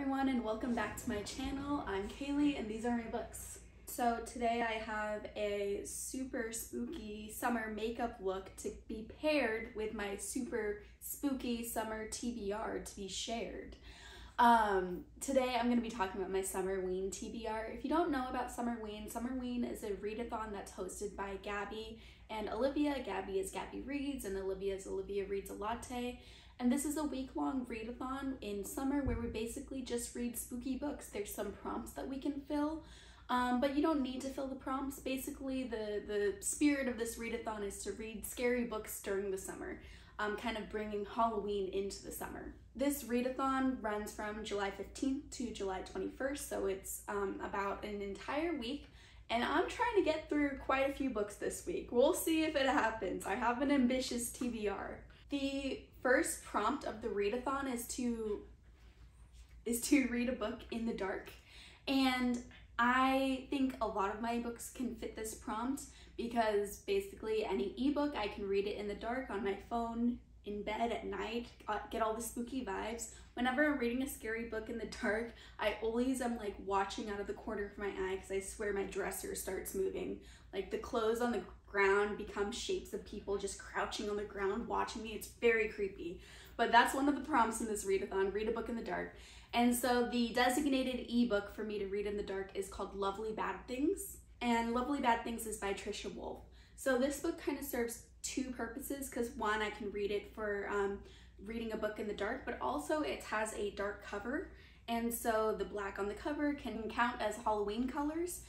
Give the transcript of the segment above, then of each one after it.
everyone and welcome back to my channel. I'm Cailey and these are my books. So today I have a super spooky summer makeup look to be paired with my super spooky summer TBR to be shared. Um, today I'm going to be talking about my Summerween TBR. If you don't know about Summerween, Summerween is a readathon that's hosted by Gabby and Olivia. Gabby is Gabby Reads and Olivia is Olivia Reads a Latte. And this is a week-long readathon in summer where we basically just read spooky books. There's some prompts that we can fill, um, but you don't need to fill the prompts. Basically, the, the spirit of this readathon is to read scary books during the summer, um, kind of bringing Halloween into the summer. This readathon runs from July 15th to July 21st, so it's um, about an entire week and I'm trying to get through quite a few books this week. We'll see if it happens. I have an ambitious TBR. The first prompt of the readathon is to is to read a book in the dark. And I think a lot of my books can fit this prompt because basically any ebook I can read it in the dark on my phone in bed at night, uh, get all the spooky vibes. Whenever I'm reading a scary book in the dark, I always am like watching out of the corner of my eye because I swear my dresser starts moving. Like the clothes on the ground become shapes of people just crouching on the ground watching me. It's very creepy. But that's one of the prompts in this readathon, read a book in the dark. And so the designated ebook for me to read in the dark is called Lovely Bad Things. And Lovely Bad Things is by Trisha Wolfe. So this book kind of serves two purposes because one, I can read it for um, reading a book in the dark, but also it has a dark cover. And so the black on the cover can count as Halloween colors.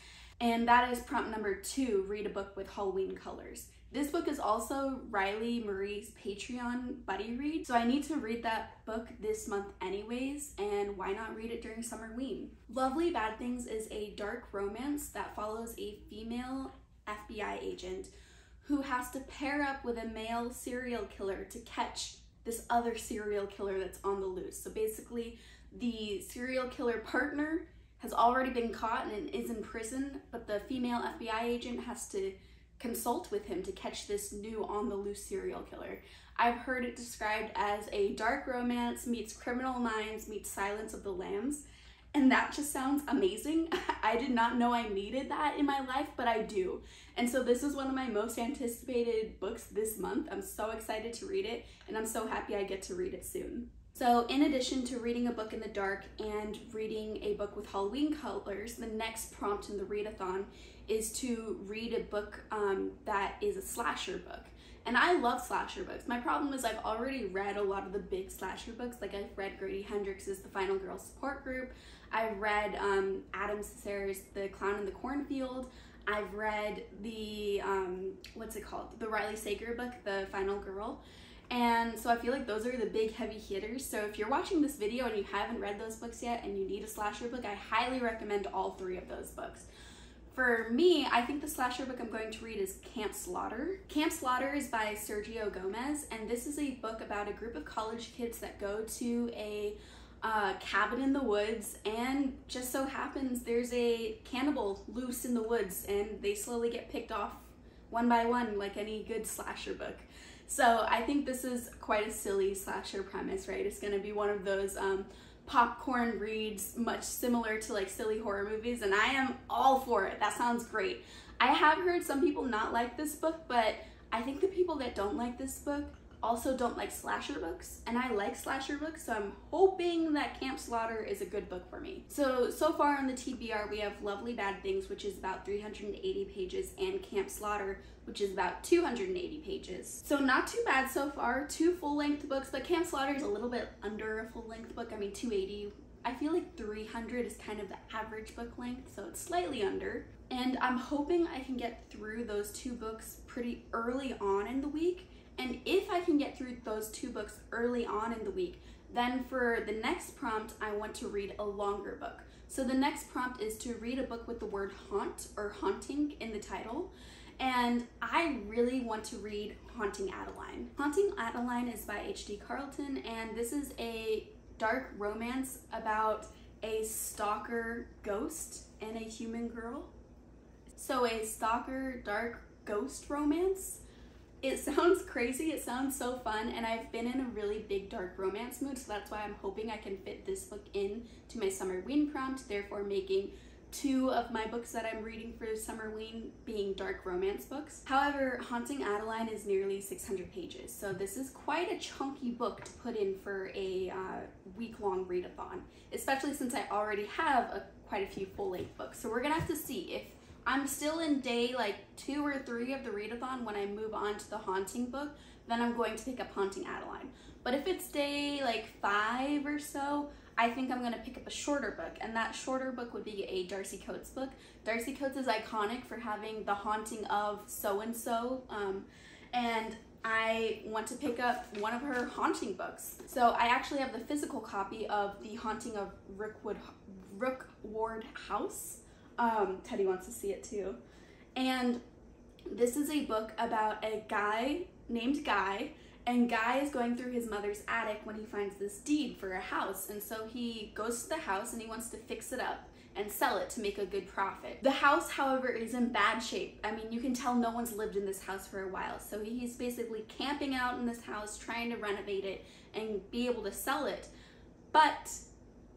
And that is prompt number two, read a book with Halloween colors. This book is also Riley Marie's Patreon buddy read, so I need to read that book this month anyways, and why not read it during Summerween? Lovely Bad Things is a dark romance that follows a female FBI agent who has to pair up with a male serial killer to catch this other serial killer that's on the loose. So basically, the serial killer partner has already been caught and is in prison, but the female FBI agent has to consult with him to catch this new on the loose serial killer. I've heard it described as a dark romance meets criminal minds meets Silence of the Lambs, and that just sounds amazing. I did not know I needed that in my life, but I do. And so this is one of my most anticipated books this month. I'm so excited to read it, and I'm so happy I get to read it soon. So in addition to reading a book in the dark and reading a book with Halloween colors, the next prompt in the readathon is to read a book um, that is a slasher book. And I love slasher books. My problem is I've already read a lot of the big slasher books. Like I've read Grady Hendrix's The Final Girl Support Group. I've read um, Adam Cesare's The Clown in the Cornfield. I've read the, um, what's it called? The Riley Sager book, The Final Girl. And so I feel like those are the big heavy hitters. So if you're watching this video and you haven't read those books yet and you need a slasher book, I highly recommend all three of those books. For me, I think the slasher book I'm going to read is Camp Slaughter. Camp Slaughter is by Sergio Gomez, and this is a book about a group of college kids that go to a uh, cabin in the woods, and just so happens there's a cannibal loose in the woods, and they slowly get picked off one by one, like any good slasher book. So I think this is quite a silly slasher premise, right? It's gonna be one of those um, popcorn reads, much similar to like silly horror movies, and I am all for it. That sounds great. I have heard some people not like this book, but I think the people that don't like this book also don't like slasher books and I like slasher books so I'm hoping that Camp Slaughter is a good book for me. So, so far on the TBR we have Lovely Bad Things which is about 380 pages and Camp Slaughter which is about 280 pages. So not too bad so far, two full-length books but Camp Slaughter is a little bit under a full-length book, I mean 280 I feel like 300 is kind of the average book length, so it's slightly under. And I'm hoping I can get through those two books pretty early on in the week and if I can get through those two books early on in the week, then for the next prompt, I want to read a longer book. So the next prompt is to read a book with the word haunt or haunting in the title. And I really want to read Haunting Adeline. Haunting Adeline is by H.D. Carlton, and this is a dark romance about a stalker ghost and a human girl. So a stalker dark ghost romance It sounds crazy, it sounds so fun, and I've been in a really big dark romance mood, so that's why I'm hoping I can fit this book in to my Summerween prompt, therefore making two of my books that I'm reading for Summerween being dark romance books. However, Haunting Adeline is nearly 600 pages, so this is quite a chunky book to put in for a uh, week-long readathon, especially since I already have a, quite a few full-length books. So we're gonna have to see if I'm still in day like two or three of the readathon when I move on to the Haunting book, then I'm going to pick up Haunting Adeline. But if it's day like five or so, I think I'm going to pick up a shorter book, and that shorter book would be a Darcy Coates book. Darcy Coates is iconic for having the haunting of so and so, and I want to pick up one of her haunting books. So I actually have the physical copy of The Haunting of Rookwood, Ward House. Um, Teddy wants to see it too. And this is a book about a guy named Guy and Guy is going through his mother's attic when he finds this deed for a house. And so he goes to the house and he wants to fix it up and sell it to make a good profit. The house, however, is in bad shape. I mean, you can tell no one's lived in this house for a while. So he's basically camping out in this house, trying to renovate it and be able to sell it. But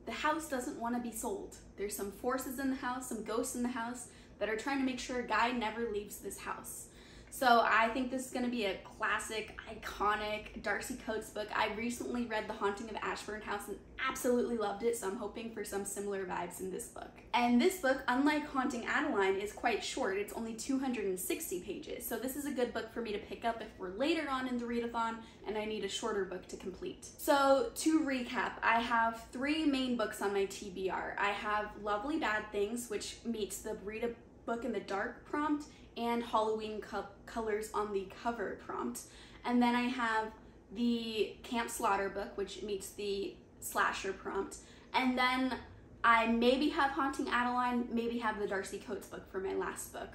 the house doesn't want to be sold. There's some forces in the house, some ghosts in the house that are trying to make sure Guy never leaves this house. So I think this is going to be a classic, iconic Darcy Coates book. I recently read The Haunting of Ashburn House and absolutely loved it, so I'm hoping for some similar vibes in this book. And this book, unlike Haunting Adeline, is quite short. It's only 260 pages, so this is a good book for me to pick up if we're later on in the readathon and I need a shorter book to complete. So to recap, I have three main books on my TBR. I have Lovely Bad Things, which meets the read a book in the dark prompt and Halloween co colors on the cover prompt. And then I have the Camp Slaughter book, which meets the slasher prompt. And then I maybe have Haunting Adeline, maybe have the Darcy Coates book for my last book.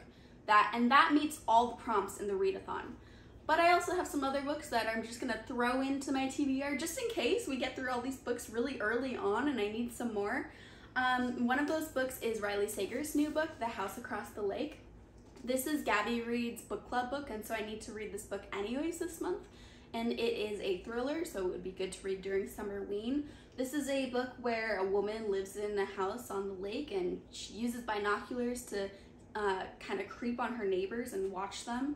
That And that meets all the prompts in the readathon. But I also have some other books that I'm just gonna throw into my TBR just in case we get through all these books really early on and I need some more. Um, one of those books is Riley Sager's new book, The House Across the Lake. This is Gabby Reed's book club book, and so I need to read this book anyways this month. And it is a thriller, so it would be good to read during summer Summerween. This is a book where a woman lives in a house on the lake and she uses binoculars to uh, kind of creep on her neighbors and watch them.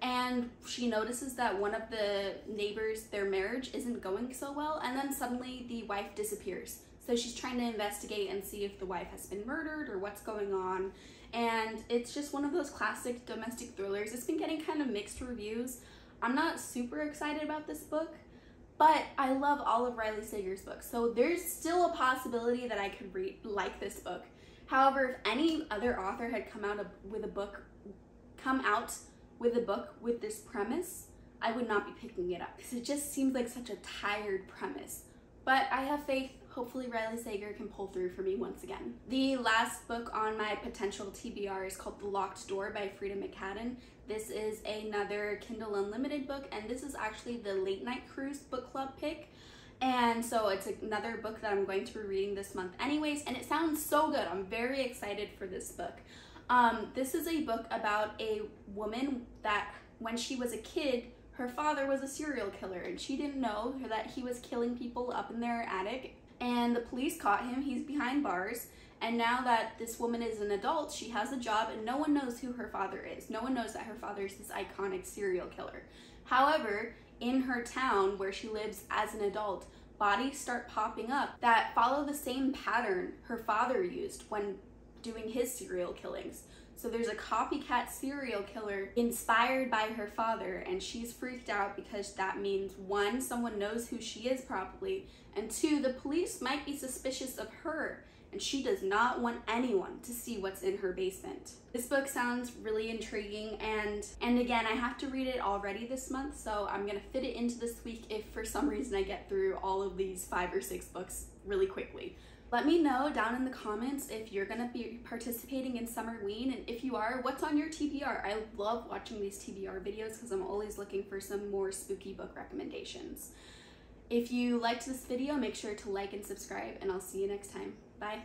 And she notices that one of the neighbors, their marriage isn't going so well, and then suddenly the wife disappears. So she's trying to investigate and see if the wife has been murdered or what's going on and it's just one of those classic domestic thrillers. It's been getting kind of mixed reviews. I'm not super excited about this book, but I love all of Riley Sager's books, so there's still a possibility that I could read like this book. However, if any other author had come out with a book, come out with a book with this premise, I would not be picking it up because it just seems like such a tired premise. But I have faith hopefully Riley Sager can pull through for me once again. The last book on my potential TBR is called The Locked Door by Freida McFadden. This is another Kindle Unlimited book, and this is actually the Late Night Cruise book club pick. And so it's another book that I'm going to be reading this month anyways, and it sounds so good. I'm very excited for this book. Um, this is a book about a woman that when she was a kid, her father was a serial killer and she didn't know that he was killing people up in their attic and the police caught him. He's behind bars. And now that this woman is an adult, she has a job and no one knows who her father is. No one knows that her father is this iconic serial killer. However, in her town where she lives as an adult, bodies start popping up that follow the same pattern her father used when doing his serial killings. So there's a copycat serial killer inspired by her father, and she's freaked out because that means one, someone knows who she is probably, and two, the police might be suspicious of her, and she does not want anyone to see what's in her basement. This book sounds really intriguing, and and again, I have to read it already this month, so I'm gonna fit it into this week if for some reason I get through all of these five or six books really quickly. Let me know down in the comments if you're gonna be participating in Summerween, and if you are, what's on your TBR? I love watching these TBR videos because I'm always looking for some more spooky book recommendations. If you liked this video, make sure to like and subscribe, and I'll see you next time. Bye.